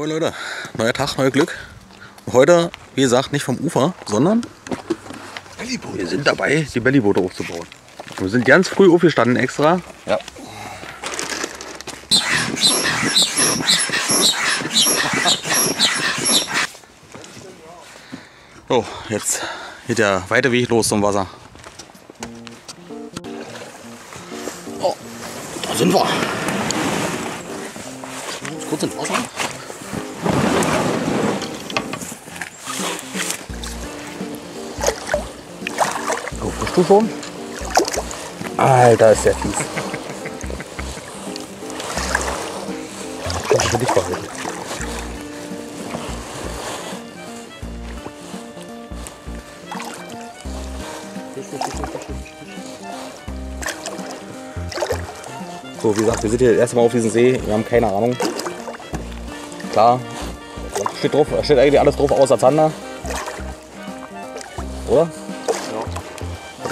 Moin Leute, neuer Tag, neues Glück. Heute, wie gesagt, nicht vom Ufer, sondern wir sind dabei, die Bellyboote aufzubauen. Wir sind ganz früh aufgestanden extra. Ja. So, jetzt geht der weite Weg los zum Wasser. Oh, da sind wir. Kurz ins Wasser. Du schon? Alter, ist der fies. Das für dich behalten. So, wie gesagt, wir sind hier das erste Mal auf diesem See. Wir haben keine Ahnung. Klar, steht, drauf, steht eigentlich alles drauf außer Zander. Oder?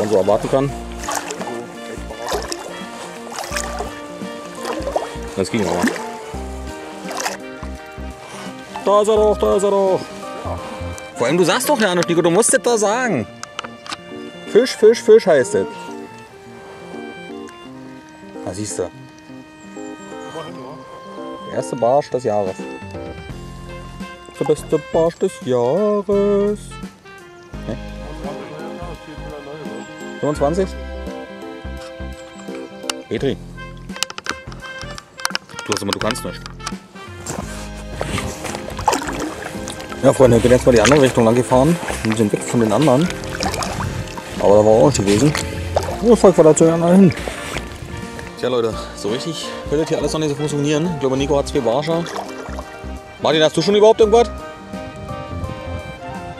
Man so erwarten kann. Das ging aber. Da ist er doch, da ist er doch. Vor allem, du sagst doch ja nicht, Nico, du musst das da sagen. Fisch, Fisch, Fisch heißt es. Da siehst du. Der erste Barsch des Jahres. Der beste Barsch des Jahres. Ne? 25? Petri. Du hast immer, du kannst nicht. Ja, Freunde, ich bin jetzt mal die andere Richtung lang gefahren. Wir sind weg von den anderen. Aber da war auch nicht gewesen. Das folgt wir dazu ja hin. Tja Leute, so richtig wird das hier alles noch nicht so funktionieren. Ich glaube Nico hat zwei Barscher. Martin, hast du schon überhaupt irgendwas?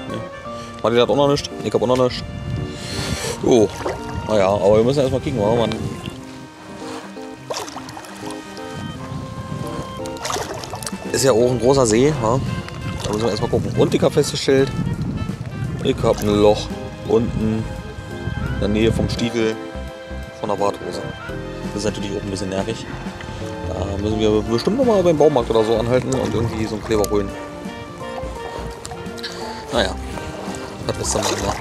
Nee. Martin hat auch noch nichts. Ich hab auch noch nichts. Oh. Naja, aber wir müssen erstmal kicken, warum man. Ist ja auch ein großer See, ja? Da müssen wir erstmal gucken. Und ich habe festgestellt, ich habe ein Loch unten in der Nähe vom Stiefel von der Badhose. Das ist natürlich auch ein bisschen nervig. Da müssen wir bestimmt noch mal beim Baumarkt oder so anhalten und irgendwie so einen Kleber holen. Naja, das ist dann mal.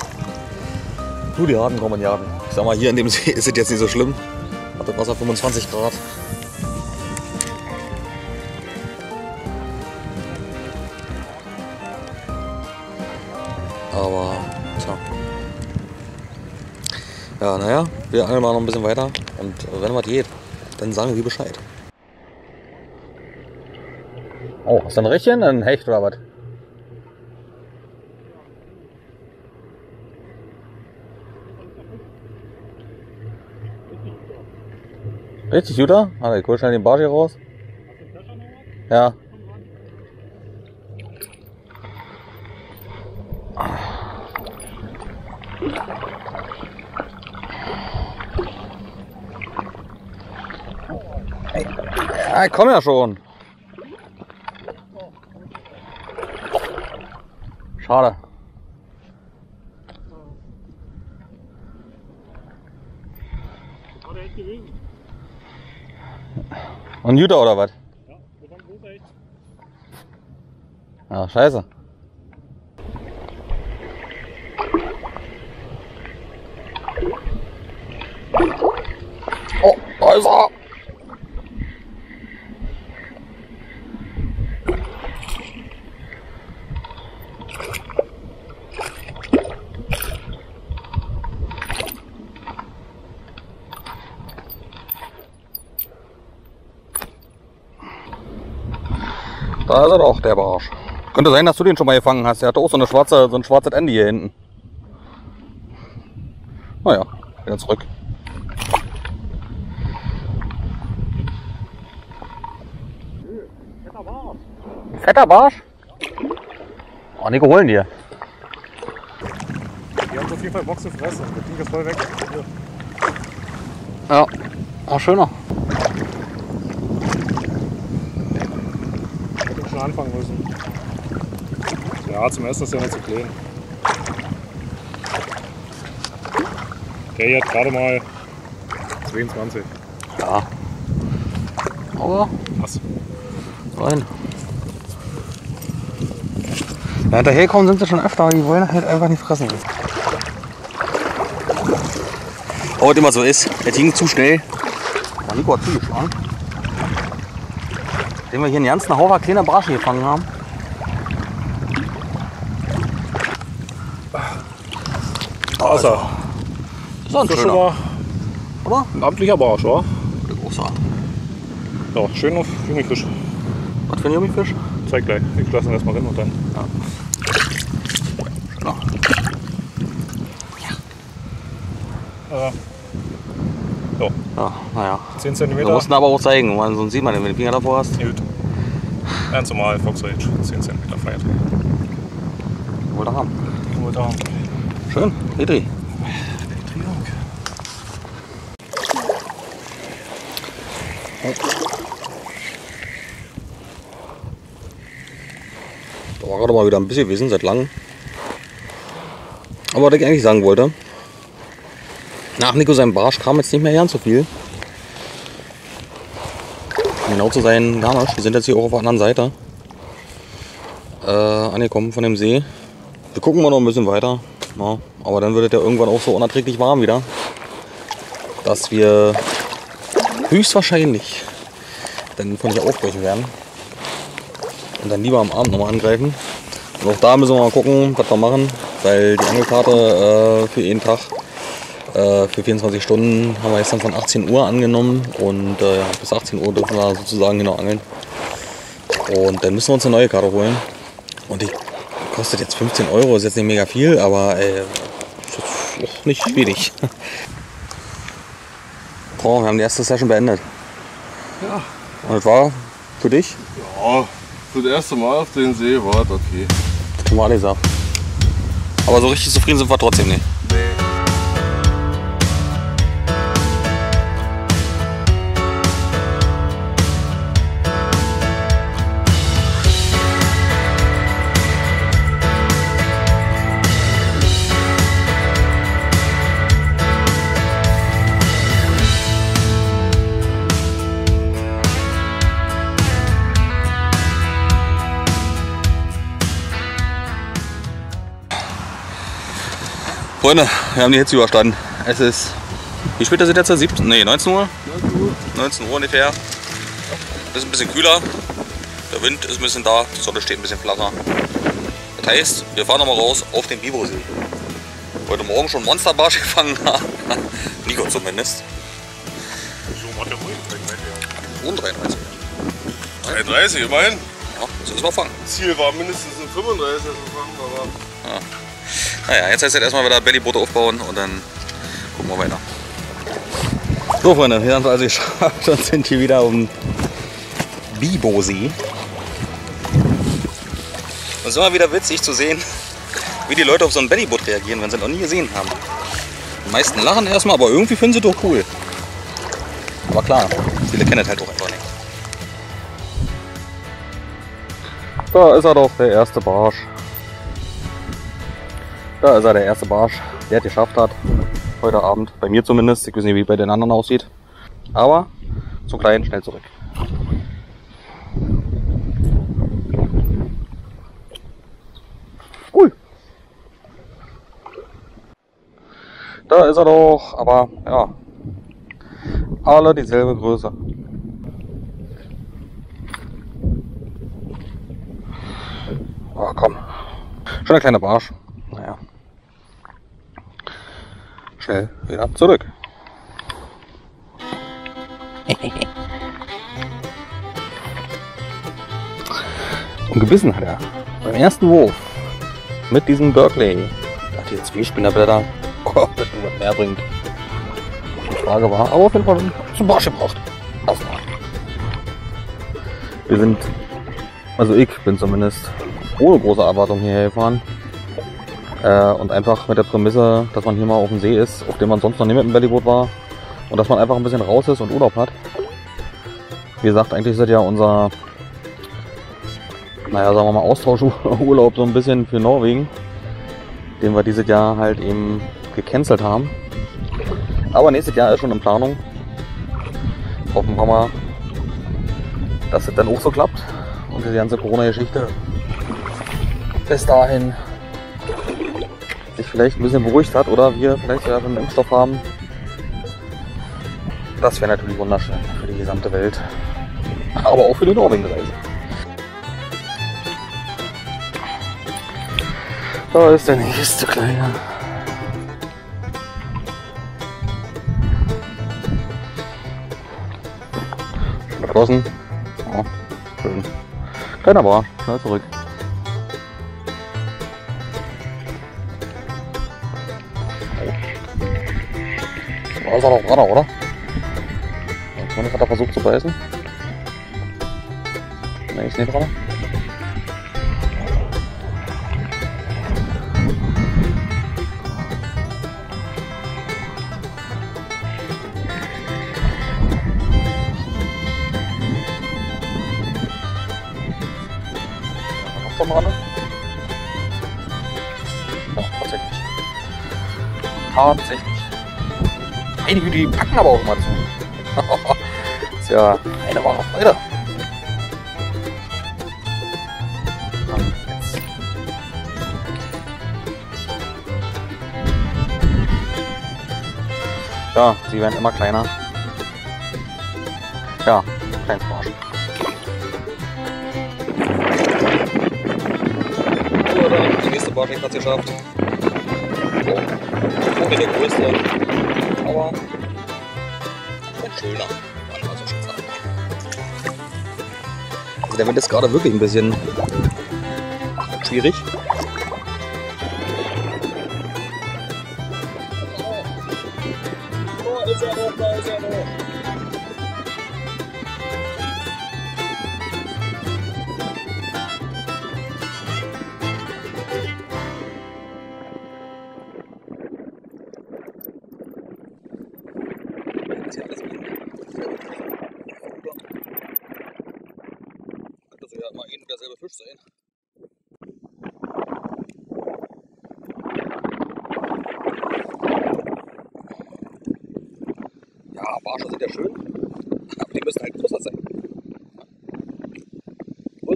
Du, die Haken kommen jagen. Ich sag mal, hier in dem See ist es jetzt nicht so schlimm. Hat das Wasser 25 Grad. Aber, tja. Ja, naja, wir angeln mal noch ein bisschen weiter und wenn was geht, dann sagen wir Bescheid. Oh, hast du ein Richtchen, ein Hecht oder was? Richtig, Jutta? Ah, ich hol schnell den Barsch hier raus. Ja. Ja, ich komm ja schon. Schade. Und Jutta oder was? Ja, scheiße. Oh, da ist er. Da ist er doch, der Barsch. Könnte sein, dass du den schon mal gefangen hast. Der hat auch so, eine schwarze, so ein schwarzes Ende hier hinten. Naja, wieder zurück. Ein fetter Barsch? Oh, Nico, holen dir. Die haben auf jeden Fall Bock zu fressen. Das Ding ist voll weg. Hier. Ja. Oh, schöner. Hätte ich schon anfangen müssen. Ja, zum Essen ist ja nicht zu klein. Der hier hat gerade mal 22. Ja. Aber Was? rein. Ja, hinterherkommen sind sie schon öfter, aber die wollen halt einfach nicht fressen. Oh, was immer so ist. Der ging zu schnell. Oh, Nico hat zugeschlagen. Den wir hier einen ganzen Haufen kleiner Barsche gefangen haben. Also, Das ist ein das ist schon schöner, mal oder? ein amtlicher Barsch, wa? Ein großer. Ja, schön auf Jungifisch. Was für ein Jummifisch? Zeig gleich. Ich lasse ihn erstmal rein und dann. Schöner. Äh, Ja, naja. 10 Wir cm. mussten aber auch zeigen, weil sonst sieht man den, wenn du den Finger davor hast. Gut. Ganz normal, Fox Rage. 10 cm feiert. Wollte haben. Wollte haben. Schön. Petri. Triumph. Da war gerade mal wieder ein bisschen gewesen, seit langem. Aber was ich eigentlich sagen wollte, nach Nico seinem Barsch kam jetzt nicht mehr ganz so viel. Genau zu sein, gar nicht. Wir sind jetzt hier auch auf der anderen Seite äh, angekommen von dem See. Wir gucken mal noch ein bisschen weiter. Ja, aber dann wird es ja irgendwann auch so unerträglich warm wieder, dass wir höchstwahrscheinlich dann von hier aufbrechen werden und dann lieber am Abend nochmal angreifen. Und auch da müssen wir mal gucken, was wir machen, weil die Angelkarte äh, für jeden Tag, äh, für 24 Stunden, haben wir gestern von 18 Uhr angenommen und äh, bis 18 Uhr dürfen wir sozusagen genau angeln. Und dann müssen wir uns eine neue Karte holen. Und die kostet jetzt 15 Euro, ist jetzt nicht mega viel, aber äh, ist jetzt auch nicht wenig. Boah, wir haben die erste Session beendet. Ja. Und das war für dich? Ja, für das erste Mal auf den See war es okay. Gesagt. Aber so richtig zufrieden sind wir trotzdem nicht. Freunde, wir haben die Hitze überstanden. Es ist, wie spät ist es jetzt? 17, nee, 19 Uhr? 19 Uhr ungefähr. Es ist ein bisschen kühler. Der Wind ist ein bisschen da, die Sonne steht ein bisschen flacher. Das heißt, wir fahren nochmal raus auf den Bibosee. Heute Morgen schon Monsterbarsch gefangen haben. Nico zumindest. So macht der. Und 33. 33, immerhin. Ja, das ist noch fangen. Ziel war mindestens ein 35 zu fangen, aber Naja, jetzt heißt es erstmal wieder Bellyboote aufbauen und dann gucken wir weiter. So Freunde, wir haben es also geschafft und sind hier wieder um Bibosee. Und es ist immer wieder witzig zu sehen, wie die Leute auf so ein Bellyboot reagieren, wenn sie es noch nie gesehen haben. Die meisten lachen erstmal, aber irgendwie finden sie doch cool. Aber klar, viele kennen es halt auch einfach nicht. Da ist er doch, der erste Barsch. Da ist er, der erste Barsch, der es geschafft hat. Heute Abend, bei mir zumindest. Ich weiß nicht, wie es bei den anderen aussieht. Aber zu klein, schnell zurück. Cool. Da ist er doch, aber ja. Alle dieselbe Größe. Oh, komm. Schon ein kleiner Barsch. Naja. Schnell wieder zurück. Und gebissen hat er. Beim ersten Wurf. Mit diesem Berkeley. Ich dachte jetzt Spielspinnerblätter. Oh, ob das irgendwas mehr bringt. Die Frage war, aber auf jeden Fall zum Barsch gebraucht. Erstmal. Wir sind, also ich bin zumindest ohne große Erwartung hierher gefahren. Äh, und einfach mit der Prämisse, dass man hier mal auf dem See ist, auf dem man sonst noch nie mit dem Bellyboot war. Und dass man einfach ein bisschen raus ist und Urlaub hat. Wie gesagt, eigentlich ist das ja unser, naja, sagen wir mal, Austauschurlaub so ein bisschen für Norwegen. Den wir dieses Jahr halt eben gecancelt haben. Aber nächstes Jahr ist schon in Planung. Hoffen wir mal, dass es dann auch so klappt. Und die ganze Corona-Geschichte bis dahin sich vielleicht ein bisschen beruhigt hat oder wir vielleicht sogar einen Impfstoff haben. Das wäre natürlich wunderschön für die gesamte Welt. Aber auch für die Norwegen-Reise. Da ist der nächste Kleine. Geschlossen. Ja, schön. Keiner war. Schnell zurück. Da ist er doch dran, oder? Jetzt hat er versucht zu beißen. Ne, ist nicht dran. Komm ran. Ja, tatsächlich. Tatsächlich. Meine Güte, die packen aber auch mal zu. ist ja eine wahre Freude. Ja, sie werden immer kleiner. Ja, kein Arsch. So, die nächste Bartik hat es geschafft. Oh, nicht der größte, aber ein schöner. Also der Wind ist gerade wirklich ein bisschen schwierig.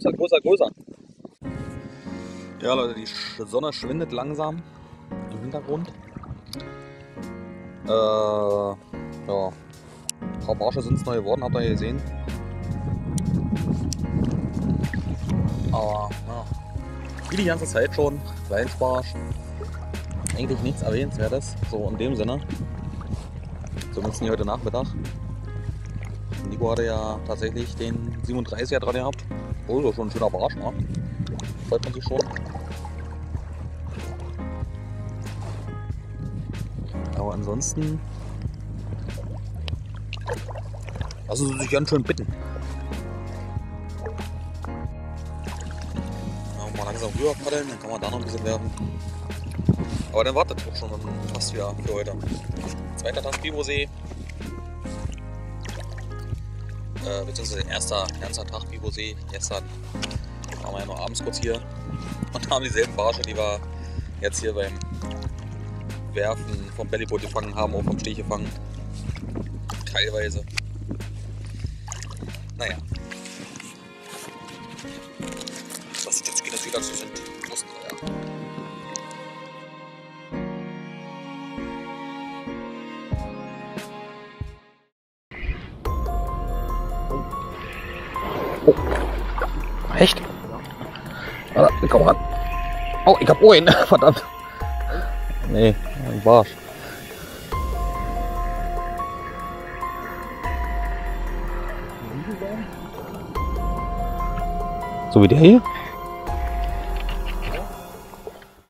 Größer, größer, größer. Ja, Leute, die Sonne schwindet langsam im Hintergrund. Äh, ja, ein paar Barsche sind es neu geworden, habt ihr gesehen. Aber, ja, wie die ganze Zeit schon, Kleinstbarsch. Eigentlich nichts Erwähnenswertes, so in dem Sinne. Zumindest nicht heute Nachmittag. Nico hatte ja tatsächlich den 37er dran gehabt. Oh, so schon ein schöner Barsch, ne? Freut man sich schon. Aber ansonsten lassen sie sich ganz schön bitten. Ja, mal langsam rüber paddeln, dann kann man da noch ein bisschen werfen. Aber dann wartet auch schon fast wieder für heute. Zweiter Tag Bibosee. Äh, beziehungsweise erster ganzer Tag Bibosee. Gestern waren wir ja nur abends kurz hier und haben dieselben Barsche, die wir jetzt hier beim Werfen vom Bellyboot gefangen haben, auch vom Stich gefangen. Teilweise. Naja. Was es jetzt geht, wieder so sind, Oh. Echt? Warte, komm ran. Oh, ich hab Ohren. Verdammt. Nee, ein Barsch. So wie der hier?